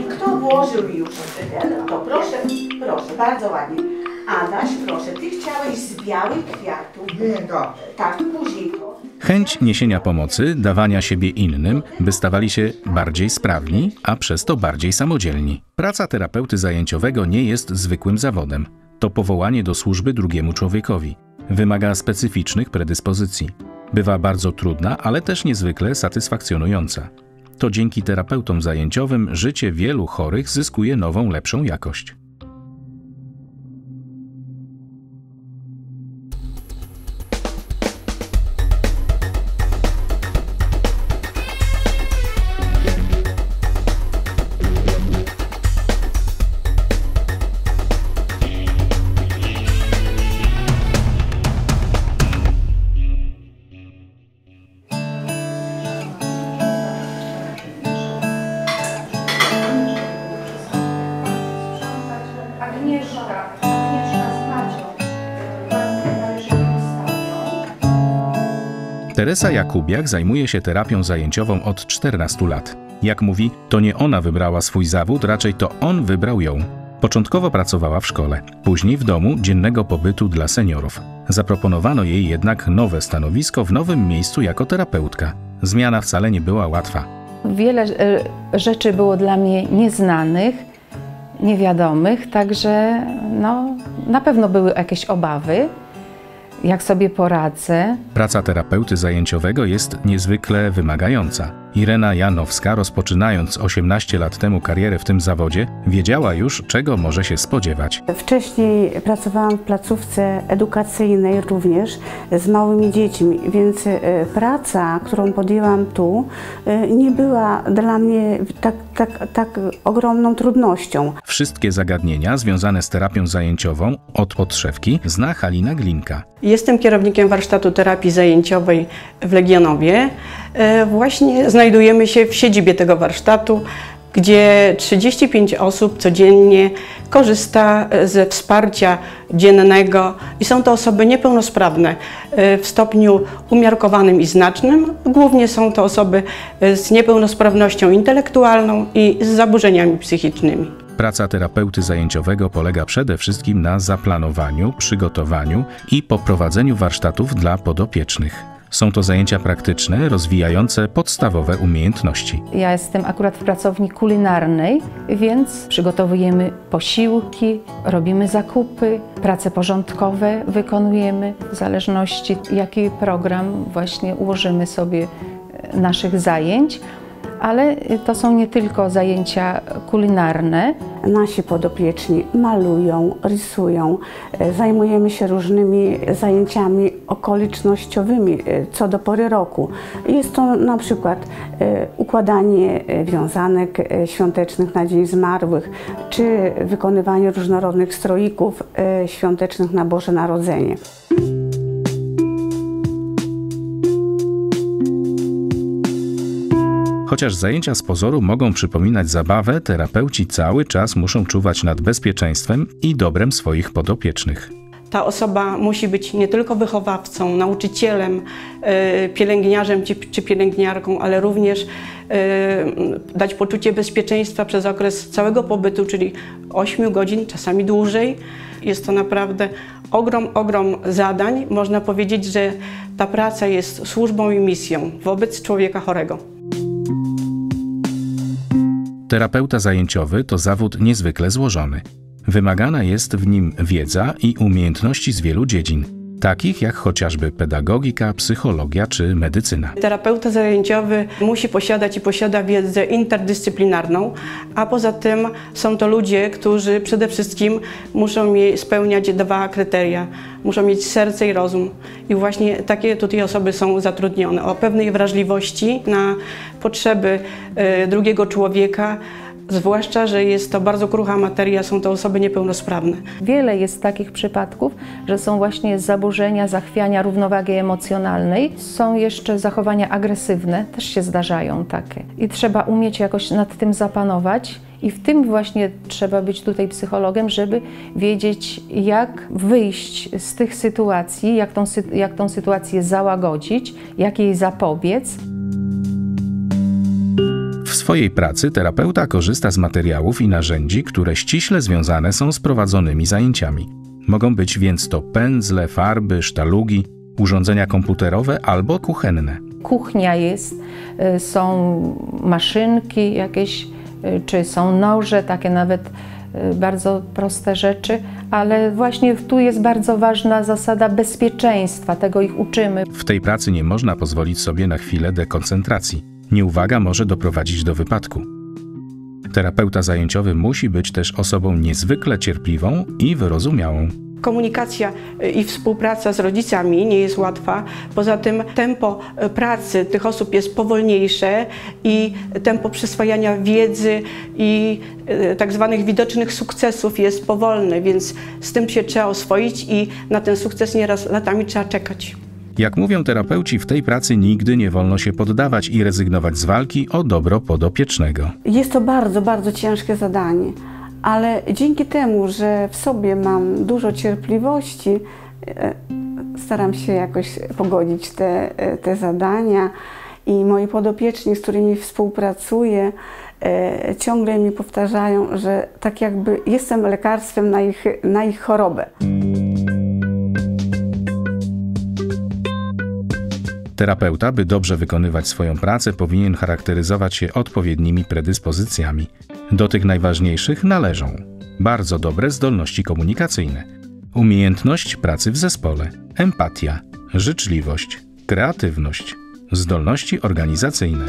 I kto włożył już wtedy? To proszę, proszę, bardzo ładnie. Adaś, proszę, ty chciałeś z białych kwiatów. Tak, później to. Chęć niesienia pomocy, dawania siebie innym, by stawali się bardziej sprawni, a przez to bardziej samodzielni. Praca terapeuty zajęciowego nie jest zwykłym zawodem. To powołanie do służby drugiemu człowiekowi. Wymaga specyficznych predyspozycji. Bywa bardzo trudna, ale też niezwykle satysfakcjonująca. To dzięki terapeutom zajęciowym życie wielu chorych zyskuje nową, lepszą jakość. Teresa Jakubiak zajmuje się terapią zajęciową od 14 lat. Jak mówi, to nie ona wybrała swój zawód, raczej to on wybrał ją. Początkowo pracowała w szkole, później w domu dziennego pobytu dla seniorów. Zaproponowano jej jednak nowe stanowisko w nowym miejscu jako terapeutka. Zmiana wcale nie była łatwa. Wiele e, rzeczy było dla mnie nieznanych, niewiadomych, także no, na pewno były jakieś obawy, jak sobie poradzę. Praca terapeuty zajęciowego jest niezwykle wymagająca. Irena Janowska, rozpoczynając 18 lat temu karierę w tym zawodzie, wiedziała już, czego może się spodziewać. Wcześniej pracowałam w placówce edukacyjnej również z małymi dziećmi, więc e, praca, którą podjęłam tu, e, nie była dla mnie tak, tak, tak ogromną trudnością. Wszystkie zagadnienia związane z terapią zajęciową od podszewki zna Halina Glinka. Jestem kierownikiem warsztatu terapii zajęciowej w Legionowie. E, Właśnie znajdujemy się w siedzibie tego warsztatu, gdzie 35 osób codziennie korzysta ze wsparcia dziennego i są to osoby niepełnosprawne e, w stopniu umiarkowanym i znacznym. Głównie są to osoby e, z niepełnosprawnością intelektualną i z zaburzeniami psychicznymi. Praca terapeuty zajęciowego polega przede wszystkim na zaplanowaniu, przygotowaniu i poprowadzeniu warsztatów dla podopiecznych. Są to zajęcia praktyczne, rozwijające podstawowe umiejętności. Ja jestem akurat w pracowni kulinarnej, więc przygotowujemy posiłki, robimy zakupy, prace porządkowe wykonujemy, w zależności jaki program właśnie ułożymy sobie e, naszych zajęć. Ale to są nie tylko zajęcia kulinarne, Nasi podopieczni malują, rysują, e, zajmujemy się różnymi zajęciami okolicznościowymi e, co do pory roku. Jest to na przykład układanie wiązanek świątecznych na Dzień Zmarłych, czy wykonywanie różnorodnych stroików świątecznych na Boże Narodzenie. Chociaż zajęcia z pozoru mogą przypominać zabawę, terapeuci cały czas muszą czuwać nad bezpieczeństwem i dobrem swoich podopiecznych. Ta osoba musi być nie tylko wychowawcą, nauczycielem, e, pielęgniarzem czy, pielęgniarką, ale również e, dać poczucie bezpieczeństwa przez okres całego pobytu, czyli 8 godzin, czasami dłużej. Jest to naprawdę ogrom, ogrom zadań. Można powiedzieć, że ta praca jest służbą i misją wobec człowieka chorego. Terapeuta zajęciowy to zawód niezwykle złożony. Wymagana jest w nim wiedza i umiejętności z wielu dziedzin, takich jak chociażby pedagogika, psychologia czy medycyna. Terapeuta zajęciowy musi posiadać i posiada wiedzę interdyscyplinarną, a poza tym są to ludzie, którzy przede wszystkim muszą spełniać dwa kryteria. Muszą mieć serce i rozum. I właśnie takie tutaj osoby są zatrudnione. O pewnej wrażliwości na potrzeby e, drugiego człowieka, zwłaszcza, że jest to bardzo krucha materia, są to osoby niepełnosprawne. Wiele jest takich przypadków, że są właśnie zaburzenia, zachwiania równowagi emocjonalnej. Są jeszcze zachowania agresywne, też się zdarzają takie. I trzeba umieć jakoś nad tym zapanować. I w tym właśnie trzeba być tutaj psychologiem, żeby wiedzieć, jak wyjść z tych sytuacji, jak tą, jak tą sytuację załagodzić, jak jej zapobiec. W swojej pracy terapeuta korzysta z materiałów i narzędzi, które ściśle związane są z prowadzonymi zajęciami. Mogą być więc to pędzle, farby, sztalugi, urządzenia komputerowe albo kuchenne. Kuchnia jest, y, są maszynki jakieś, y, czy są noże, takie nawet y, bardzo proste rzeczy, ale właśnie tu jest bardzo ważna zasada bezpieczeństwa, tego ich uczymy. W tej pracy nie można pozwolić sobie na chwilę dekoncentracji. Nieuwaga może doprowadzić do wypadku. Terapeuta zajęciowy musi być też osobą niezwykle cierpliwą i wyrozumiałą. Komunikacja y, i współpraca z rodzicami nie jest łatwa. Poza tym tempo y, pracy tych osób jest powolniejsze i tempo przyswajania wiedzy i y, tak zwanych widocznych sukcesów jest powolne, więc z tym się trzeba oswoić i na ten sukces nieraz latami trzeba czekać. Jak mówią terapeuci, w tej pracy nigdy nie wolno się poddawać i rezygnować z walki o dobro podopiecznego. Jest to bardzo, bardzo ciężkie zadanie, ale dzięki temu, że w sobie mam dużo cierpliwości, e, staram się jakoś pogodzić te, e, te zadania i moi podopieczni, z którymi współpracuję, e, ciągle mi powtarzają, że tak jakby jestem lekarstwem na ich, na ich chorobę. Terapeuta, by dobrze wykonywać swoją pracę, powinien charakteryzować się odpowiednimi predyspozycjami. Do tych najważniejszych należą bardzo dobre zdolności komunikacyjne, umiejętność pracy w zespole, empatia, życzliwość, kreatywność, zdolności organizacyjne.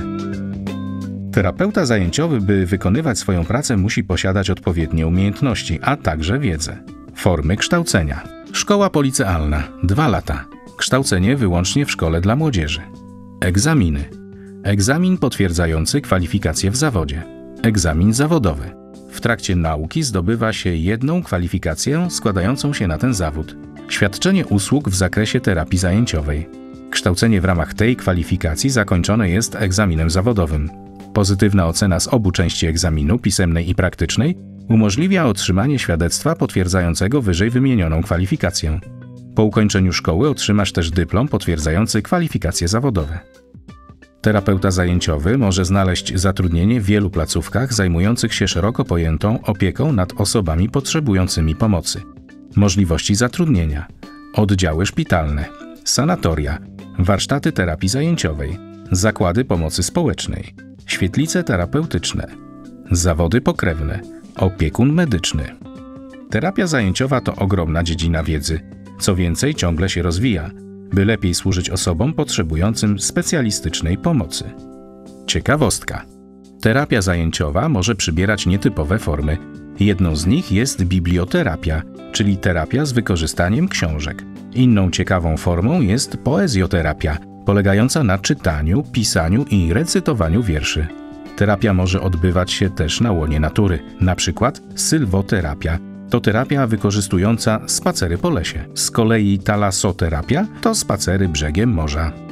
Terapeuta zajęciowy, by wykonywać swoją pracę, musi posiadać odpowiednie umiejętności, a także wiedzę. Formy kształcenia. Szkoła policealna 2 lata. Kształcenie wyłącznie w szkole dla młodzieży. Egzaminy. Egzamin potwierdzający kwalifikacje w zawodzie. Egzamin zawodowy. W trakcie nauki zdobywa się jedną kwalifikację składającą się na ten zawód. Świadczenie usług w zakresie terapii zajęciowej. Kształcenie w ramach tej kwalifikacji zakończone jest egzaminem zawodowym. Pozytywna ocena z obu części egzaminu, pisemnej i praktycznej, umożliwia otrzymanie świadectwa potwierdzającego wyżej wymienioną kwalifikację. Po ukończeniu szkoły otrzymasz też dyplom potwierdzający kwalifikacje zawodowe. Terapeuta zajęciowy może znaleźć zatrudnienie w wielu placówkach zajmujących się szeroko pojętą opieką nad osobami potrzebującymi pomocy. Możliwości zatrudnienia: oddziały szpitalne, sanatoria, warsztaty terapii zajęciowej, zakłady pomocy społecznej, świetlice terapeutyczne, zawody pokrewne, opiekun medyczny. Terapia zajęciowa to ogromna dziedzina wiedzy. Co więcej, ciągle się rozwija, by lepiej służyć osobom potrzebującym specjalistycznej pomocy. Ciekawostka. Terapia zajęciowa może przybierać nietypowe formy. Jedną z nich jest biblioterapia, czyli terapia z wykorzystaniem książek. Inną ciekawą formą jest poezjoterapia, polegająca na czytaniu, pisaniu i recytowaniu wierszy. Terapia może odbywać się też na łonie natury, na przykład sylwoterapia. To terapia wykorzystująca spacery po lesie. Z kolei talasoterapia to spacery brzegiem morza.